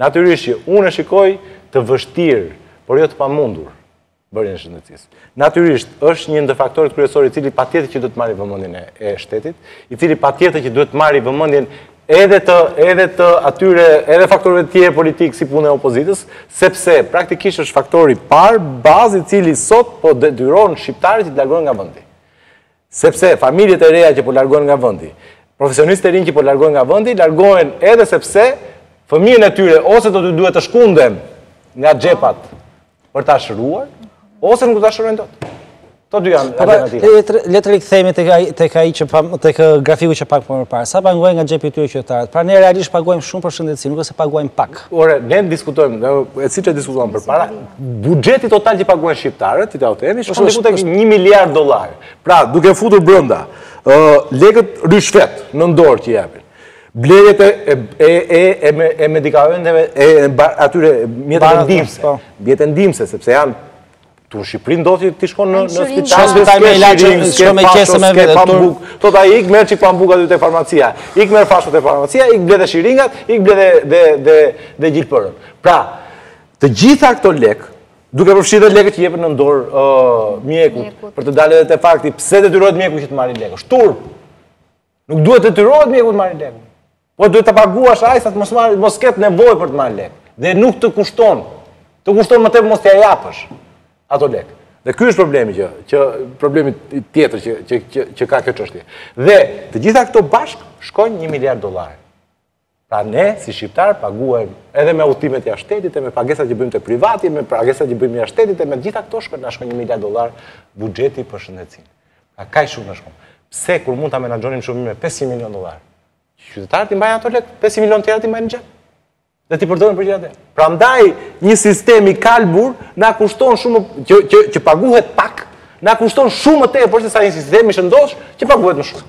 Natyrisht që unë e shikoj të vështirë, por jo të pamundur bërjen e shëndetësisë. Natyrisht, është një ndër faktorët kryesor i cili patjetër që duhet të marrë vëmendjen e shtetit, i cili patjetër që duhet të marrë vëmendjen edhe të edhe të atyre edhe faktorëve të tjerë politikë si punë e opozitës, sepse praktikisht është faktori i parë bazë i cili sot po detyron shqiptarët që të largohen nga vendi. Sepse familjet e reja që po largohen nga vendi, profesionistët e rinj që po largohen nga vendi, largohen edhe sepse fëmijën e tyre ose do të duhet të shkunden nga xhepat për ta shëruar, ose nuk do ta shërojnë dot. Këto dy janë po, alternativat. Le të rikthehemi tek ai që pa, tek grafiku që pamë pak më parë. Sa paguajnë nga xhepi i tyre qytetarët? Pra ne realisht paguajmë shumë për shëndetësi, nuk është se paguajmë pak. Ore, ne diskutojmë, e siç e diskutuam përpara, Buxheti total që paguajnë shqiptarët, si të themi, shkon diku tek 1 miliard dollarë. Pra, duke futur brenda lekët ryshfet në dorë që japin. Blerjet e e e e me e medikamenteve e atyre mjeteve ndihmëse. Po. Mjete ndihmëse sepse janë Këtu në Shqipëri ndodh ti shkon në në spital. Shkon në spital me ilaçe, shkon me qese me vete pambuk. Thotë ai ik merr çik pambuk aty te farmacia. Ik merr fashat te farmacia, ik ble dhe shiringat, ik ble dhe dhe dhe dhe gjilpërën. Pra, Të gjitha këto lekë, duke përfshirë dhe lekët që jepen nën dorë mjekut, për të dalë edhe te fakti, pse detyrohet mjeku që të marrë lekë? Shtur! Nuk duhet të detyrohet mjeku të marrë lekë. Po duhet ta paguash aq sa të mos marrë, mos ketë nevojë për të marrë lekë. Dhe nuk të kushton. Të kushton më tepër mos t'ia japësh ato lekë. Dhe ky është problemi që, që problemi tjetër që, që, që, që ka kjo çështje. Dhe të gjitha këto bashkë shkojnë një miliard dollarë. Pra ne, si shqiptarë, paguajmë edhe me udhëtimet jashtë shtetit, e me pagesat që bëjmë te privati, me pagesat që bëjmë jashtë shtetit, e me të gjitha këto shkon, na shkon një miliard dollarë buxheti për shëndetësinë. Pra kaq shumë na shkon. Pse, kur mund ta menaxhonim shumë me 500 milion dollarë, që qytetarët i mbajnë ato lekë, 500 milion të tjerët i mbajnë në xhep, dhe t'i përdorin për gjëra të. Prandaj, një sistem i kalbur, na kushton shumë, që, që, që paguhet pak, na kushton shumë më tepër sesa një sistem i shëndoshë, që paguhet më shumë.